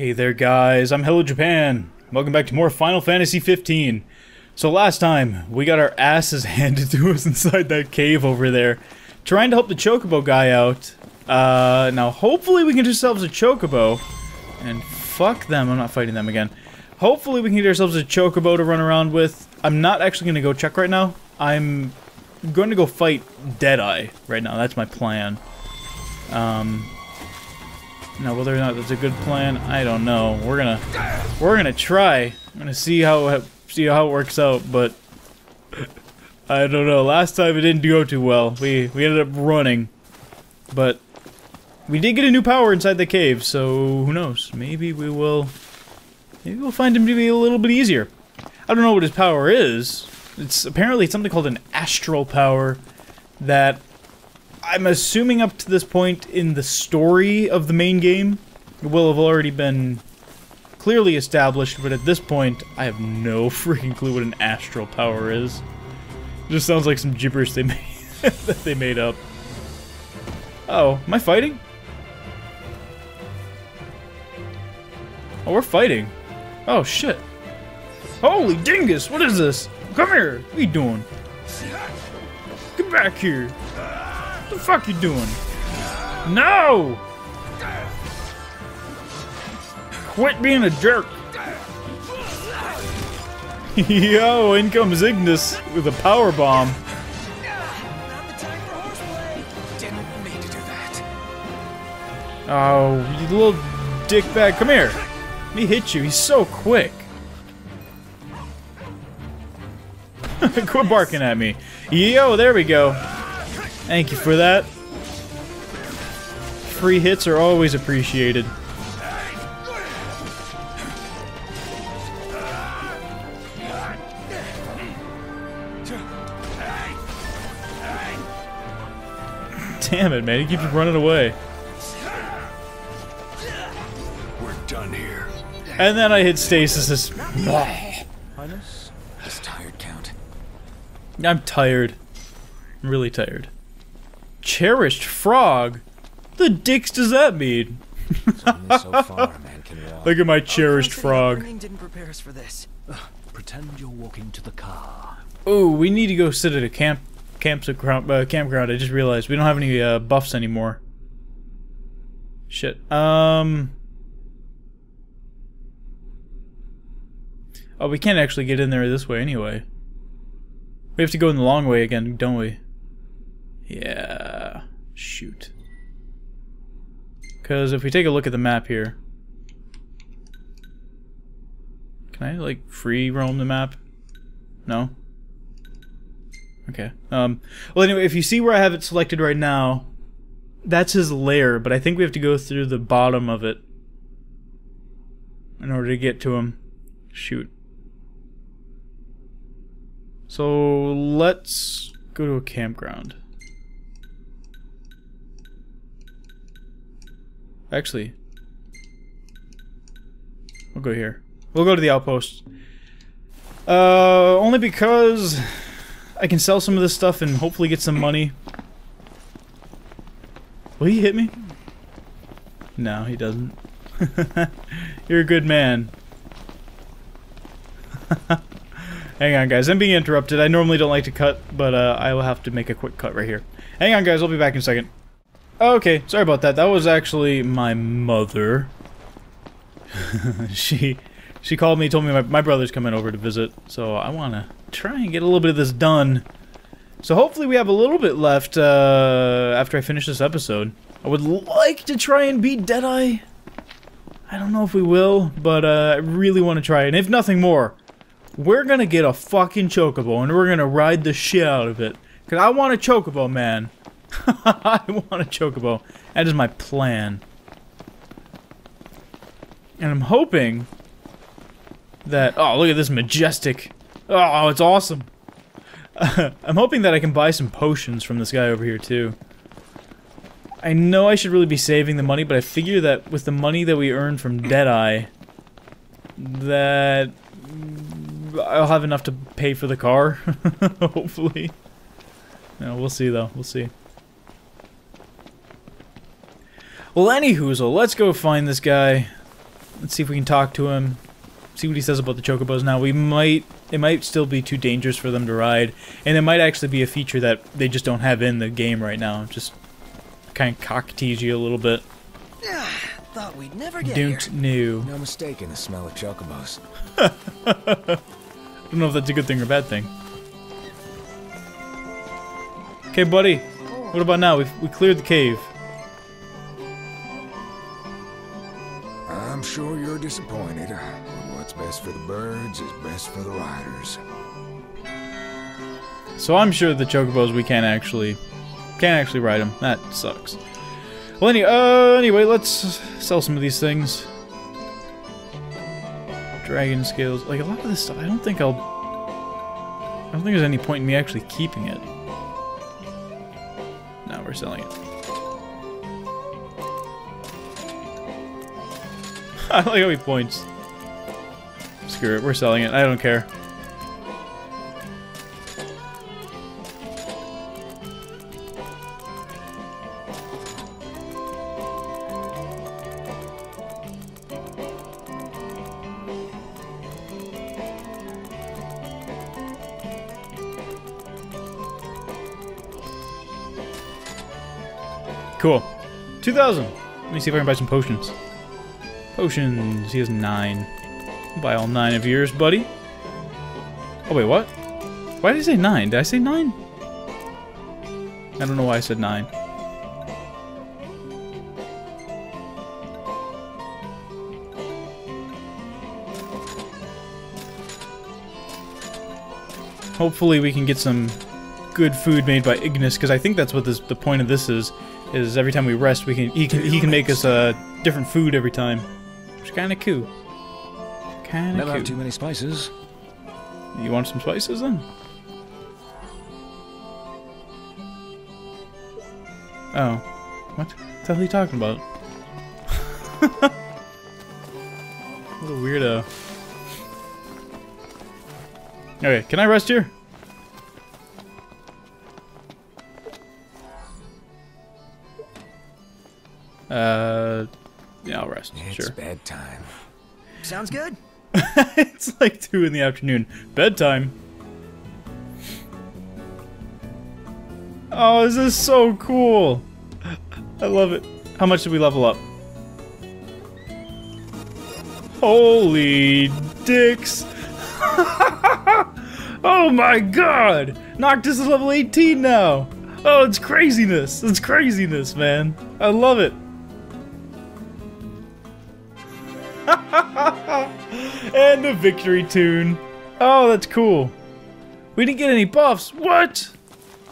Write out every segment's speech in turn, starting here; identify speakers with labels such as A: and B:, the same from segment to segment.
A: Hey there guys, I'm Hello Japan. Welcome back to more Final Fantasy 15. So last time, we got our asses handed to us inside that cave over there, trying to help the Chocobo guy out. Uh, now hopefully we can get ourselves a Chocobo, and fuck them, I'm not fighting them again. Hopefully we can get ourselves a Chocobo to run around with. I'm not actually going to go check right now. I'm going to go fight Deadeye right now, that's my plan. Um, now, whether or not that's a good plan, I don't know. We're gonna, we're gonna try. I'm gonna see how see how it works out, but I don't know. Last time it didn't go too well. We we ended up running, but we did get a new power inside the cave. So who knows? Maybe we will. Maybe we'll find him to be a little bit easier. I don't know what his power is. It's apparently something called an astral power that I'm assuming up to this point in the story of the main game, it will have already been clearly established, but at this point, I have no freaking clue what an astral power is. It just sounds like some gibberish they made that they made up. oh, am I fighting? Oh, we're fighting. Oh, shit. Holy dingus, what is this? Come here, what are you doing? Get back here. What the fuck you doing? No! Quit being a jerk. Yo, in comes Ignis with a power bomb. Oh, you little dickbag. Come here. Let me hit you. He's so quick. Quit barking at me. Yo, there we go. Thank you for that. Free hits are always appreciated. Damn it, man. He keeps running away.
B: We're done here.
A: And then I hit stasis.
B: Highness? He's tired, Count.
A: I'm tired. I'm really tired. Cherished frog? The dicks does that mean?
B: only so far a man can walk.
A: Look at my cherished frog.
C: didn't prepare us for this.
B: Pretend you're walking to the car.
A: Oh, we need to go sit at a camp camp uh, campground. I just realized we don't have any uh, buffs anymore. Shit. Um. Oh, we can't actually get in there this way anyway. We have to go in the long way again, don't we? Yeah. Shoot. Because if we take a look at the map here... Can I, like, free roam the map? No? Okay. Um, well, anyway, if you see where I have it selected right now, that's his lair, but I think we have to go through the bottom of it in order to get to him. Shoot. So, let's go to a campground. Actually, we'll go here. We'll go to the outpost. Uh, only because I can sell some of this stuff and hopefully get some money. Will he hit me? No, he doesn't. You're a good man. Hang on, guys. I'm being interrupted. I normally don't like to cut, but uh, I will have to make a quick cut right here. Hang on, guys. I'll be back in a second. Okay, sorry about that. That was actually my mother. she she called me, told me my, my brother's coming over to visit, so I want to try and get a little bit of this done. So hopefully we have a little bit left uh, after I finish this episode. I would like to try and beat Deadeye. I don't know if we will, but uh, I really want to try. And if nothing more, we're going to get a fucking Chocobo and we're going to ride the shit out of it. Because I want a Chocobo, man. I want a Chocobo. That is my plan. And I'm hoping that... Oh, look at this majestic... Oh, it's awesome. I'm hoping that I can buy some potions from this guy over here, too. I know I should really be saving the money, but I figure that with the money that we earn from Deadeye, that I'll have enough to pay for the car, hopefully. No, we'll see, though. We'll see. Well, anywho, so let's go find this guy. Let's see if we can talk to him. See what he says about the chocobos. Now we might it might still be too dangerous for them to ride, and it might actually be a feature that they just don't have in the game right now. Just kind of cock tease you a little bit.
C: Thought we'd never get
A: Don't
C: here.
A: know.
B: No mistake in the smell of chocobos.
A: I don't know if that's a good thing or a bad thing. Okay, buddy. What about now? We've we cleared the cave.
D: You're disappointed. What's best for the birds is best for the riders.
A: So I'm sure the chocobos we can't actually can't actually ride them. That sucks. Well, any, uh, anyway, let's sell some of these things. Dragon scales, like a lot of this stuff. I don't think I'll. I don't think there's any point in me actually keeping it. Now we're selling it. I like how he points. Screw it, we're selling it. I don't care. Cool. 2,000. Let me see if I can buy some potions. Potions. He has nine. I'll buy all nine of yours, buddy. Oh, wait, what? Why did he say nine? Did I say nine? I don't know why I said nine. Hopefully we can get some good food made by Ignis, because I think that's what this, the point of this is. Is every time we rest, we can he can he can make us a uh, different food every time, which kind of cool. Kind
B: Never
A: of
B: have too many spices.
A: You want some spices then? Oh, what? What the hell are you talking about? what a weirdo. Okay, can I rest here? Uh, yeah, I'll rest.
B: It's
A: sure.
B: bedtime.
C: Sounds good.
A: it's like 2 in the afternoon. Bedtime. Oh, this is so cool. I love it. How much did we level up? Holy dicks. oh my god. Noctis is level 18 now. Oh, it's craziness. It's craziness, man. I love it. The victory tune. Oh, that's cool. We didn't get any buffs. What?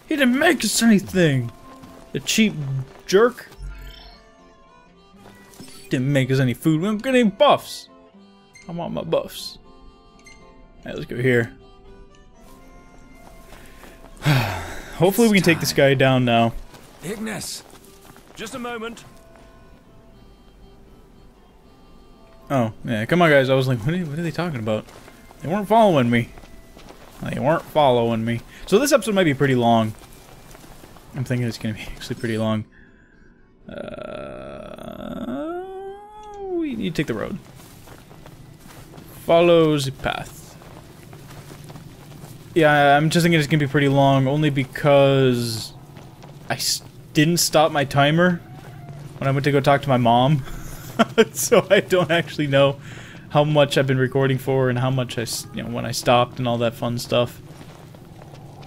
A: He didn't make us anything. The cheap jerk. Didn't make us any food. We don't get any buffs. I want my buffs. Alright, let's go here. Hopefully we can take this guy down now.
D: Ignis!
B: Just a moment.
A: Oh, yeah, come on guys. I was like, what are, what are they talking about? They weren't following me. They weren't following me. So this episode might be pretty long. I'm thinking it's going to be actually pretty long. Uh, we need to take the road. Follow the path. Yeah, I'm just thinking it's going to be pretty long, only because I didn't stop my timer when I went to go talk to my mom. so I don't actually know how much I've been recording for and how much I, you know, when I stopped and all that fun stuff.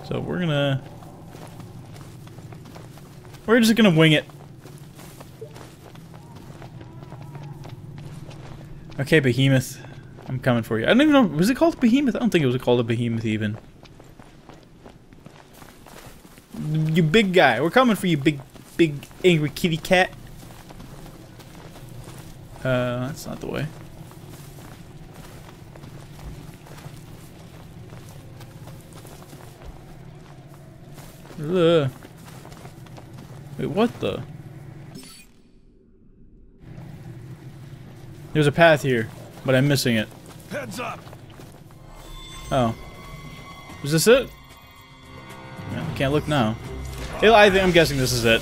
A: So we're gonna, we're just gonna wing it. Okay, Behemoth, I'm coming for you. I don't even know, was it called Behemoth? I don't think it was called a Behemoth even. You big guy, we're coming for you, big, big angry kitty cat. Uh, that's not the way. Ugh. Wait, what the? There's a path here, but I'm missing it.
B: Heads up.
A: Oh. Is this it? Yeah, I can't look now. I think, I'm guessing this is it.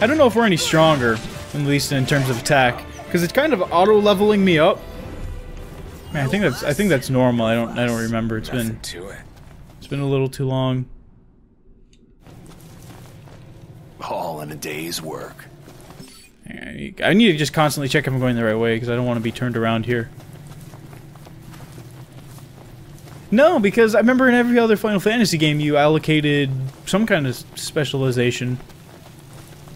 A: I don't know if we're any stronger, at least in terms of attack, because it's kind of auto-leveling me up. Man, I think that's I think that's normal. I don't I don't remember. It's been
B: it.
A: it's been a little too long.
B: All in a day's work.
A: I I need to just constantly check if I'm going the right way because I don't want to be turned around here. No, because I remember in every other Final Fantasy game you allocated some kind of specialization.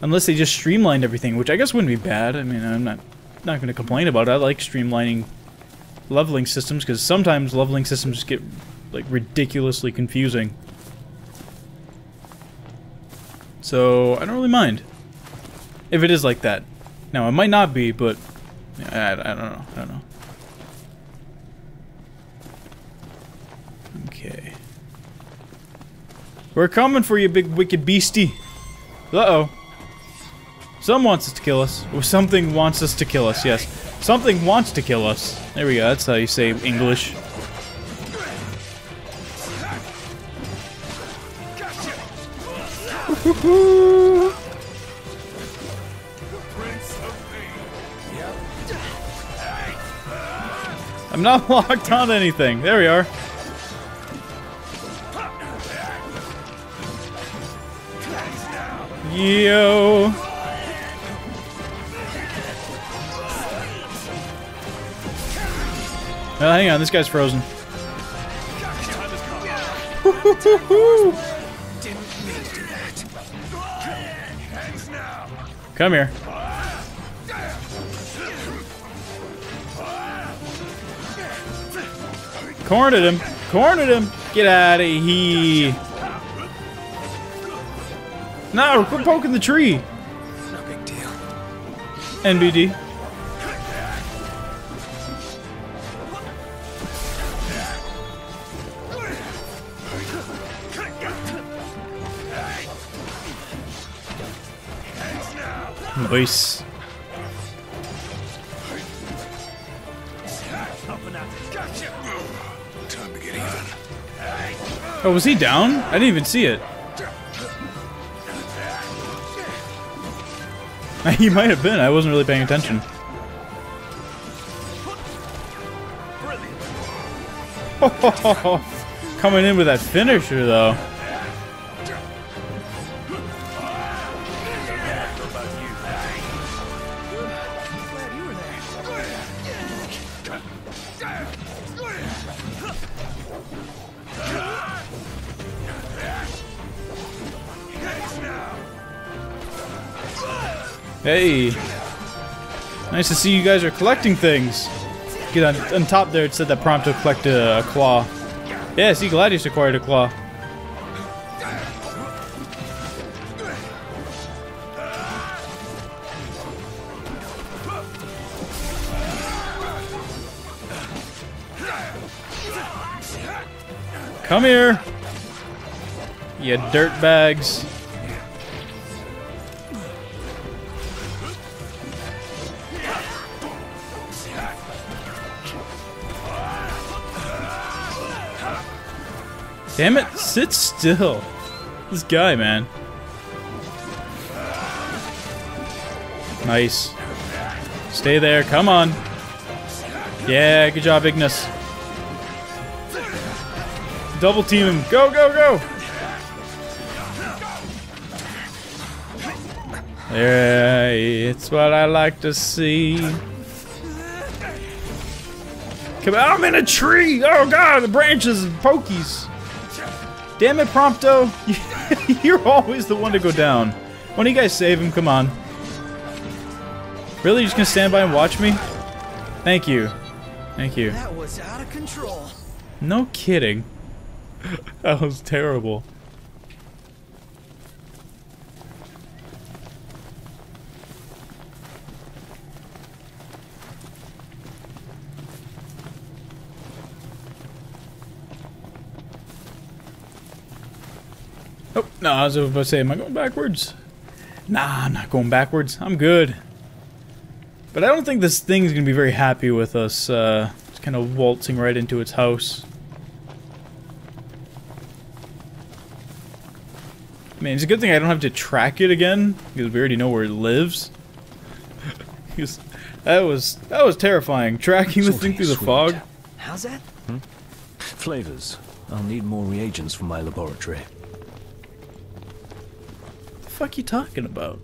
A: Unless they just streamlined everything, which I guess wouldn't be bad. I mean, I'm not not going to complain about it. I like streamlining leveling systems because sometimes leveling systems just get like ridiculously confusing. So I don't really mind if it is like that. Now it might not be, but I, I don't know. I don't know. Okay. We're coming for you, big wicked beastie. Uh-oh. Some wants us to kill us. Something wants us to kill us, yes. Something wants to kill us. There we go, that's how you say English. I'm not locked on anything. There we are. Yo. Oh, hang on, this guy's frozen. Come here. Cornered him. Cornered him. Get out of here. No, quit poking the tree.
B: No big deal.
A: NBD. Nice. Oh, was he down? I didn't even see it. he might have been. I wasn't really paying attention. Coming in with that finisher, though. Hey. Nice to see you guys are collecting things. Get on, on top there, it said that prompt to collect a, a claw. Yeah, see, Gladius acquired a claw. Come here! You dirt Damn it, sit still. This guy, man. Nice. Stay there, come on. Yeah, good job, Ignis. Double team him. Go, go, go! Yeah, it's what I like to see. Come on, I'm in a tree! Oh god, the branches and pokies. Damn it, Prompto! You're always the one to go down. Why don't you guys save him? Come on. Really? You're just gonna stand by and watch me? Thank you. Thank you.
C: That was out of control.
A: No kidding. that was terrible. No, I was about to say, am I going backwards? Nah, I'm not going backwards. I'm good. But I don't think this thing's going to be very happy with us, uh, just kind of waltzing right into its house. I mean, it's a good thing I don't have to track it again, because we already know where it lives. Because that was that was terrifying, tracking
E: this
A: thing through the fog.
C: How's that? Hmm?
E: Flavors. I'll need more reagents for my laboratory.
A: Fuck you talking about?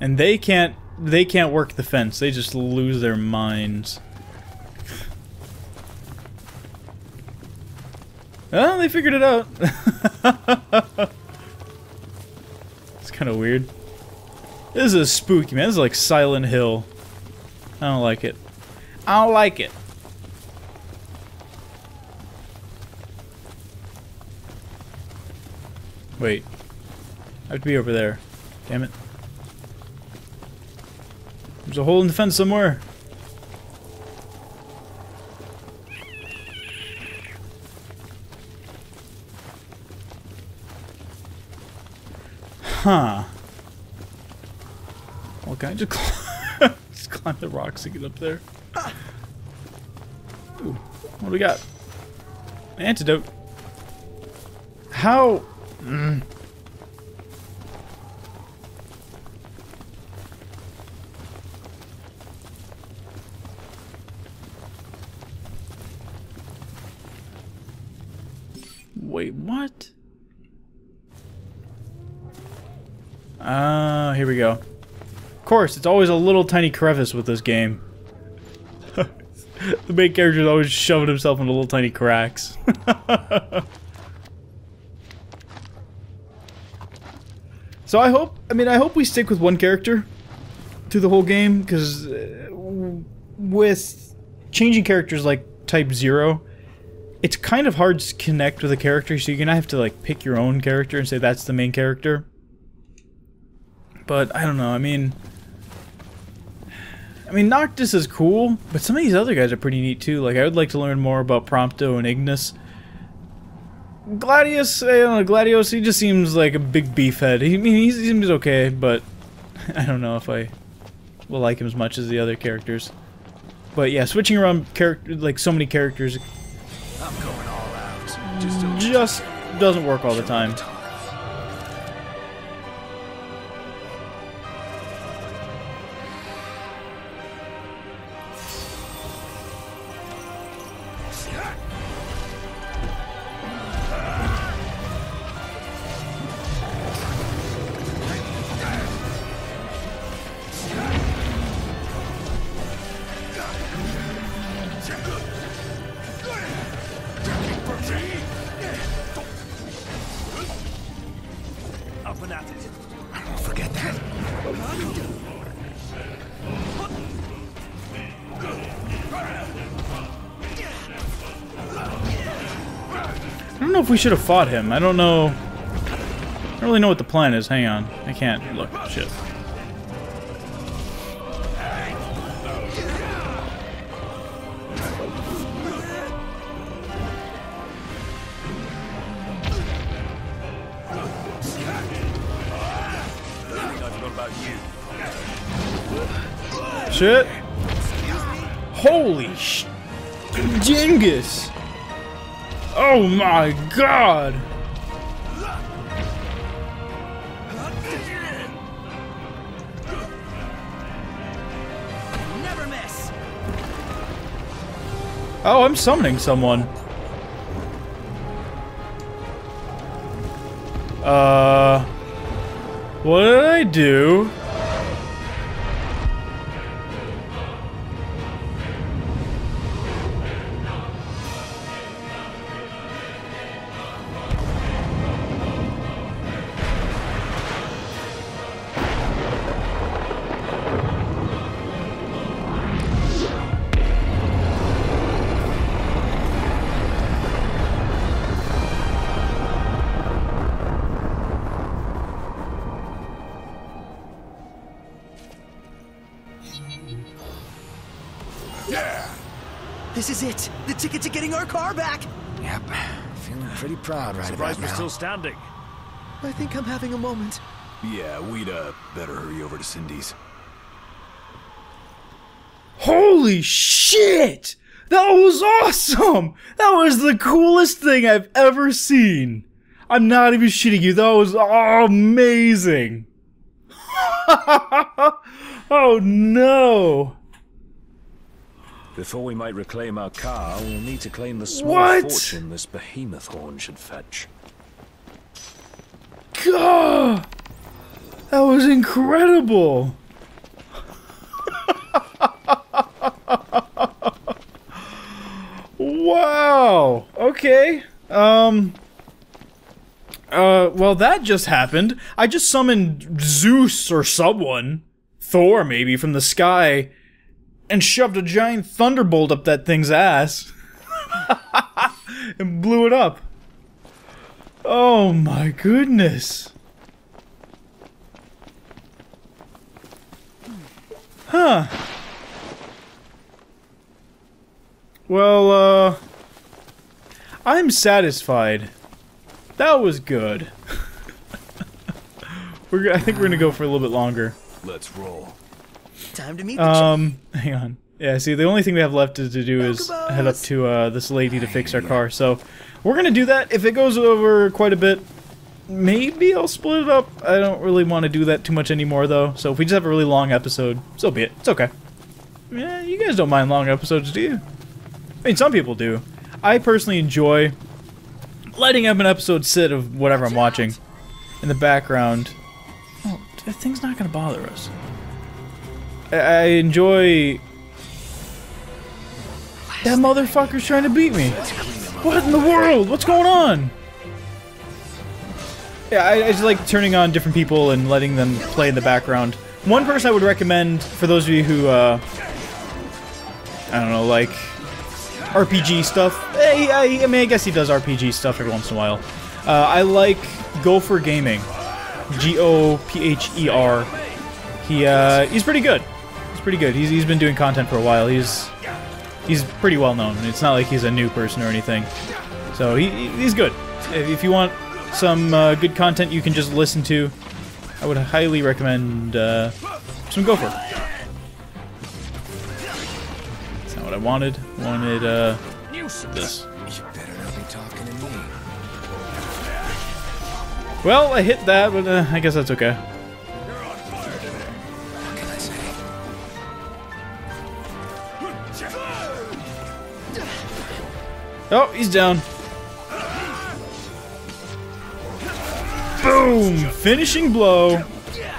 A: And they can't they can't work the fence. They just lose their minds. Oh, they figured it out. it's kind of weird. This is spooky, man. This is like Silent Hill. I don't like it. I don't like it. Wait. I have to be over there. Damn it. There's a hole in the fence somewhere. Huh. Well, can I just, cl just climb the rocks to get up there? Ooh, what do we got? Antidote. How? Mm. Wait, what? Ah, here we go. Of course, it's always a little tiny crevice with this game. the main character is always shoving himself into little tiny cracks. so I hope, I mean, I hope we stick with one character through the whole game, because uh, with changing characters like Type Zero, it's kind of hard to connect with a character, so you're gonna have to like pick your own character and say that's the main character. But I don't know. I mean, I mean Noctis is cool, but some of these other guys are pretty neat too. Like I would like to learn more about Prompto and Ignis. Gladius, eh, I don't know, Gladius, he just seems like a big beefhead. He, I mean, he seems okay, but I don't know if I will like him as much as the other characters. But yeah, switching around character like so many characters
B: I'm going all out. Just
A: just doesn't work all the time. Know if we should have fought him. I don't know. I don't really know what the plan is. Hang on. I can't look. Shit. Shit. Holy sh... Genghis! Oh my god!
C: Never miss.
A: Oh, I'm summoning someone. Uh... What did I do?
C: This is it. The ticket to getting our car back.
D: Yep. Feeling pretty proud right
B: Surprised
D: about
B: we're
D: now.
B: still standing.
C: I think I'm having a moment.
B: Yeah, we'd uh better hurry over to Cindy's.
A: Holy shit! That was awesome! That was the coolest thing I've ever seen! I'm not even shitting you. That was amazing. oh no.
E: Before we might reclaim our car, we'll need to claim the small
A: What?
E: fortune this behemoth horn should fetch.
A: God, that was incredible. wow. Okay. Um. Uh. Well, that just happened. I just summoned Zeus or someone, Thor maybe, from the sky, and shoved a giant thunderbolt up that thing's ass, and blew it up. Oh my goodness. Huh. Well, uh. I'm satisfied. That was good. we're, I think we're gonna go for a little bit longer.
B: Let's roll.
C: Time to meet the
A: Um, hang on. Yeah, see, the only thing we have left to, to do is
C: Chocobos.
A: head up to uh, this lady to fix our car. So we're gonna do that. If it goes over quite a bit, maybe I'll split it up. I don't really want to do that too much anymore, though. So if we just have a really long episode, so be it. It's okay. Yeah, you guys don't mind long episodes, do you? I mean, some people do. I personally enjoy letting up an episode sit of whatever I'm watching in the background. Oh, that thing's not gonna bother us. I I enjoy. That motherfucker's trying to beat me. What in the world? What's going on? Yeah, I, I just like turning on different people and letting them play in the background. One person I would recommend for those of you who, uh, I don't know, like RPG stuff. Eh, I, I mean, I guess he does RPG stuff every once in a while. Uh, I like Gopher Gaming. G O P H E R. He uh, he's pretty good. Pretty good. He's, he's been doing content for a while. He's he's pretty well known. It's not like he's a new person or anything. So he, he- he's good. If you want some uh, good content you can just listen to, I would highly recommend uh, some Gopher. That's not what I wanted. Wanted uh, this. Well, I hit that, but uh, I guess that's okay. Oh, he's down. Boom! Finishing blow.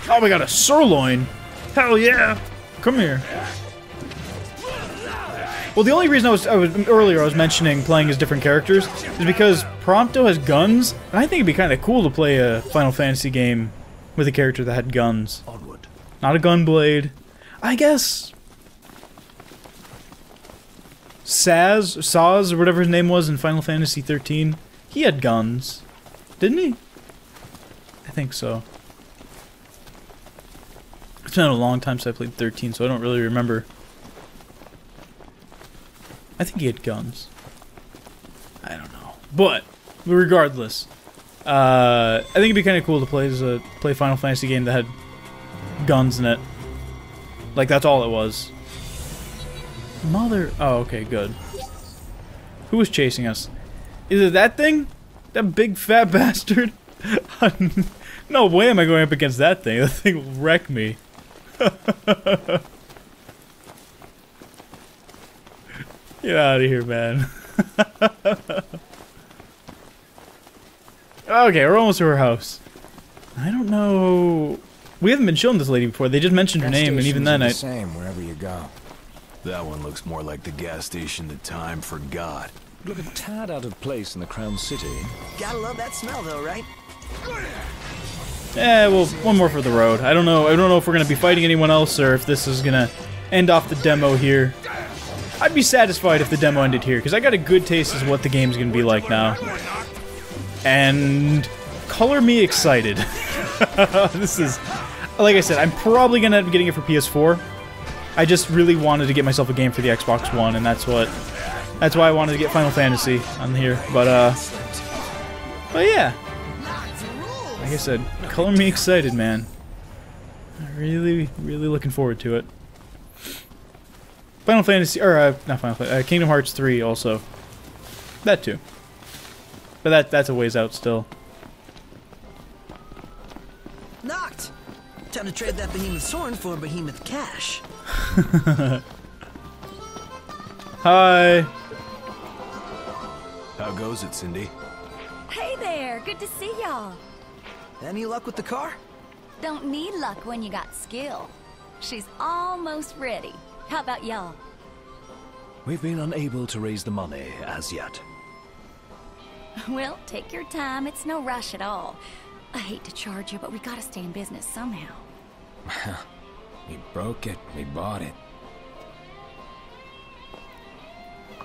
A: Oh, we got a sirloin. Hell yeah! Come here. Well, the only reason I was, I was earlier I was mentioning playing as different characters is because Prompto has guns, and I think it'd be kind of cool to play a Final Fantasy game with a character that had guns,
E: Onward.
A: not a gunblade. I guess Sazh, Sazh, or whatever his name was in Final Fantasy 13, he had guns, didn't he? I think so. It's been a long time since I played 13, so I don't really remember. I think he had guns. I don't know, but regardless, uh, I think it'd be kind of cool to play as a play Final Fantasy game that had guns in it. Like that's all it was. Mother. Oh, okay, good. Who was chasing us? Is it that thing? That big fat bastard? no way am I going up against that thing. That thing will wreck me. Get out of here, man. okay, we're almost to her house. I don't know. We haven't been shown this lady before. They just mentioned her name, and even then,
D: are
A: I.
D: same wherever you go.
B: That one looks more like the gas station that time forgot.
E: Look a tad out of place in the Crown City.
C: Gotta love that smell, though, right?
A: Eh, well, one more for the road. I don't know. I don't know if we're gonna be fighting anyone else or if this is gonna end off the demo here. I'd be satisfied if the demo ended here because I got a good taste as what the game's gonna be like now. And color me excited. this is, like I said, I'm probably gonna end up getting it for PS4. I just really wanted to get myself a game for the Xbox One, and that's what. That's why I wanted to get Final Fantasy on here. But uh, but yeah, like I said, color me excited, man. Really, really looking forward to it. Final Fantasy, or uh, not Final Fantasy, uh, Kingdom Hearts 3 also. That too. But that that's a ways out still.
C: Time to trade that behemoth's horn for behemoth cash.
A: Hi.
B: How goes it, Cindy?
F: Hey there, good to see y'all.
C: Any luck with the car?
F: Don't need luck when you got skill. She's almost ready. How about y'all?
E: We've been unable to raise the money as yet.
F: Well, take your time. It's no rush at all. I hate to charge you, but we gotta stay in business somehow.
G: We broke it, we bought it.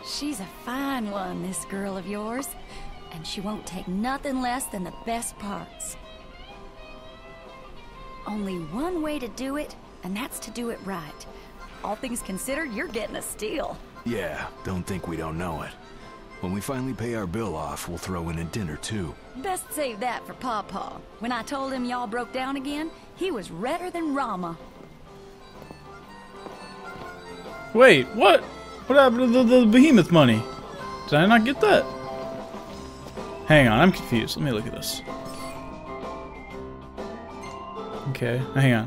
F: She's a fine one, this girl of yours. And she won't take nothing less than the best parts. Only one way to do it, and that's to do it right. All things considered, you're getting a steal.
B: Yeah, don't think we don't know it. When we finally pay our bill off, we'll throw in a dinner too.
F: Best save that for Pawpaw. When I told him y'all broke down again, he was redder than Rama.
A: Wait, what? What happened to the, the behemoth money? Did I not get that? Hang on, I'm confused. Let me look at this. Okay, hang on.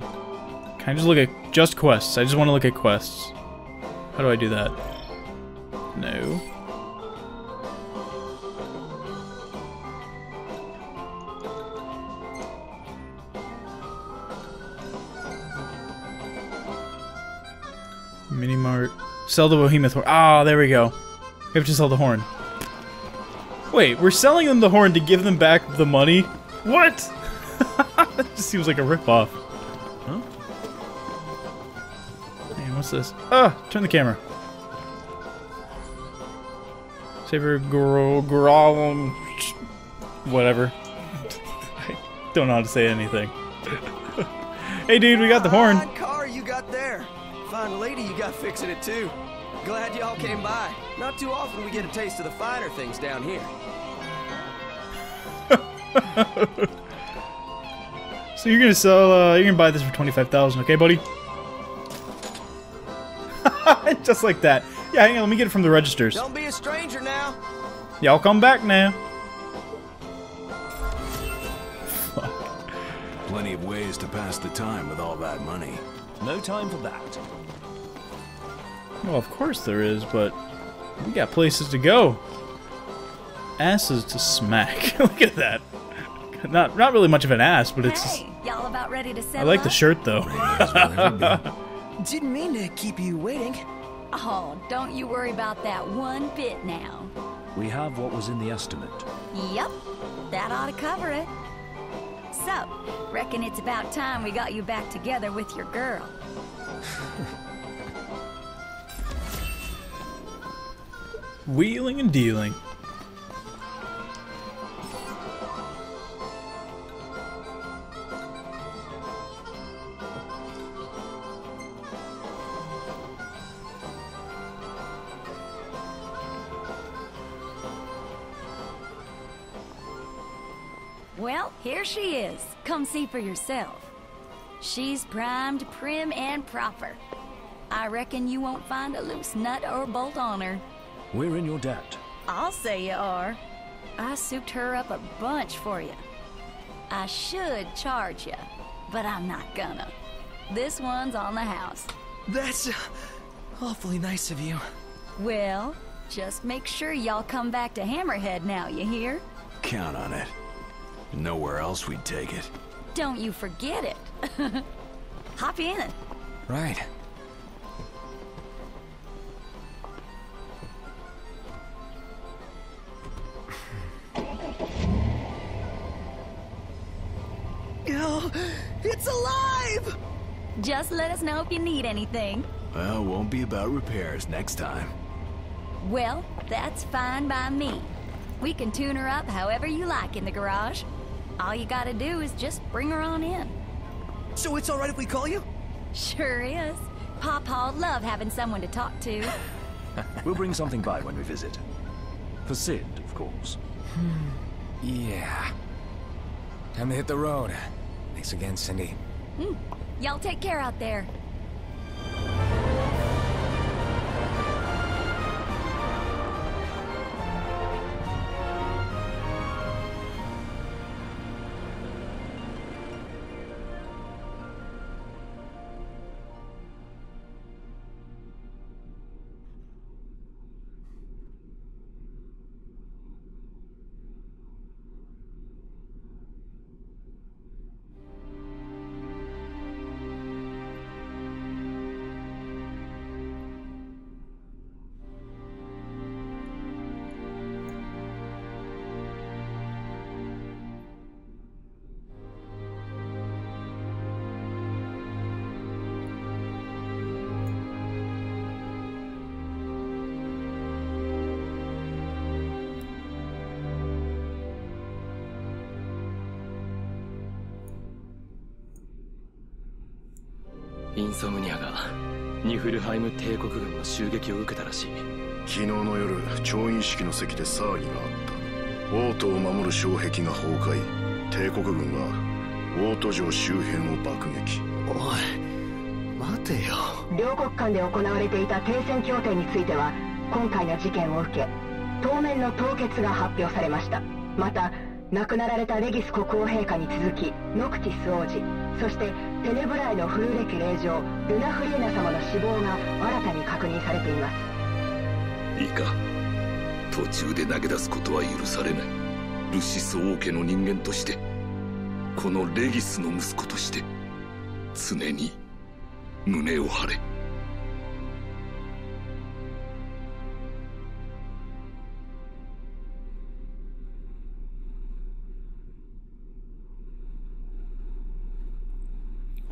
A: Can I just look at just quests? I just want to look at quests. How do I do that? No. Sell the behemoth horn. Ah, there we go. We have to sell the horn. Wait, we're selling them the horn to give them back the money? What? that just seems like a ripoff. Huh? Man, what's this? Ah, turn the camera. Saber Gro Grom whatever. I don't know how to say anything. hey dude, we got the horn.
C: Fine lady you got fixing it too. Glad y'all came by. Not too often we get a taste of the finer things down here.
A: So you're gonna sell, uh, you're gonna buy this for 25,000, okay, buddy? Just like that. Yeah, hang on, let me get it from the registers.
C: Don't be a stranger now.
A: Yeah, I'll come back now.
B: Plenty of ways to pass the time with all that money.
E: No time for that.
A: Well, of course there is, but we got places to go. Asses to smack. Look at that. Not not really much of an ass, but it's.
F: Hey, y'all about ready to settle
A: I like the shirt though.
C: Didn't mean to keep you waiting.
F: Oh, don't you worry about that one bit now.
E: We have what was in the estimate.
F: Yep, that ought to cover it. So, reckon it's about time we got you back together with your girl.
A: Wheeling and dealing.
F: Well, here she is. Come see for yourself. She's primed, prim, and proper. I reckon you won't find a loose nut or bolt on her.
E: We're in your debt.
F: I'll say you are. I souped her up a bunch for you. I should charge you, but I'm not gonna. This one's on the house.
C: That's uh, awfully nice of you.
F: Well, just make sure y'all come back to Hammerhead now, you hear?
B: Count on it. Nowhere else we'd take it.
F: Don't you forget it. Hop in.
G: Right.
F: Us know if you need anything.
B: Well, won't be about repairs next time.
F: Well, that's fine by me. We can tune her up however you like in the garage. All you gotta do is just bring her on in.
C: So it's alright if we call you?
F: Sure is. Pawpaw'd love having someone to talk to.
E: We'll bring something by when we visit. For Cid, of course. Hmm.
G: Yeah. Time to hit the road. Thanks again, Cindy. Hmm.
F: Y'all take care out there.
H: ソムニアがニフルハイム帝国軍の襲撃を受けたらしい。
I: 昨日の夜調印式の席で騒ぎがあった。王都を守る障壁が崩壊。帝国軍は王都城周辺を爆撃。
C: おい待てよ。
J: 両国間で行われていた停戦協定については今回の事件を受け当面の凍結が発表されました。また亡くなられたレギス国王陛下に続きノクティス王子そしてテネブライの古歴霊場ルナフリーナ様の死亡が新たに確認されています。
K: いいか。途中で投げ出すことは許されない。ルシス王家の人間としてこのレギスの息子として常に胸を張れ。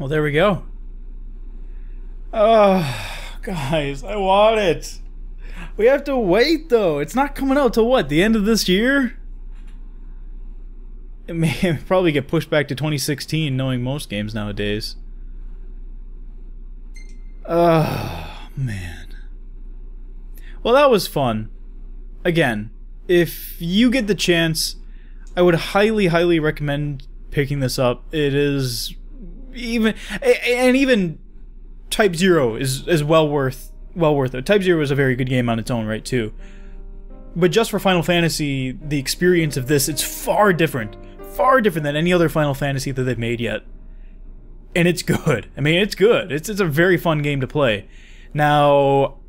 A: Well, there we go. Oh, guys, I want it. We have to wait, though. It's not coming out till what, the end of this year? It may probably get pushed back to 2016, knowing most games nowadays. Oh, man. Well, that was fun. Again, if you get the chance, I would highly, highly recommend picking this up. It is even and even Type Zero is is well worth well worth it. Type Zero is a very good game on its own right too. But just for Final Fantasy, the experience of this, it's far different. Far different than any other Final Fantasy that they've made yet. And it's good. I mean, it's good. It's it's a very fun game to play. Now,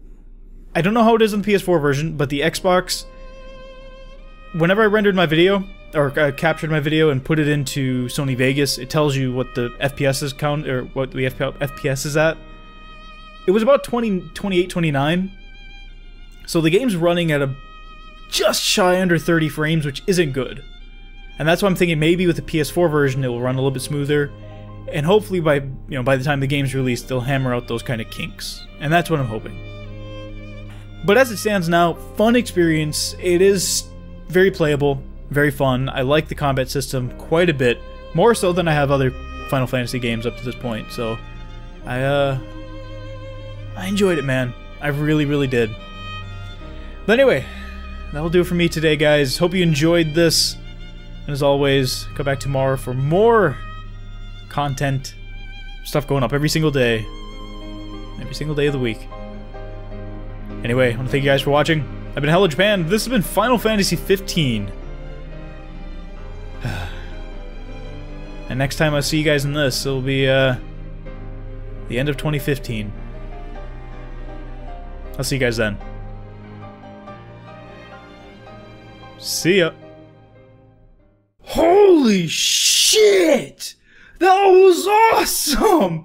A: I don't know how it is on the PS4 version, but the Xbox whenever I rendered my video, or uh, captured my video and put it into Sony Vegas, it tells you what the FPS is count or what the FPS is at. It was about 20, 28, 29. So the game's running at a just shy under 30 frames, which isn't good. And that's why I'm thinking maybe with the PS4 version it will run a little bit smoother. And hopefully by you know by the time the game's released, they'll hammer out those kind of kinks. And that's what I'm hoping. But as it stands now, fun experience. It is very playable very fun. I like the combat system quite a bit, more so than I have other Final Fantasy games up to this point. So, I uh, I enjoyed it, man. I really, really did. But anyway, that'll do it for me today, guys. Hope you enjoyed this. And as always, come back tomorrow for more content, stuff going up every single day, every single day of the week. Anyway, I want to thank you guys for watching. I've been Hello Japan. This has been Final Fantasy 15. And next time I see you guys in this, it'll be, uh, the end of 2015. I'll see you guys then. See ya. Holy shit! That was awesome!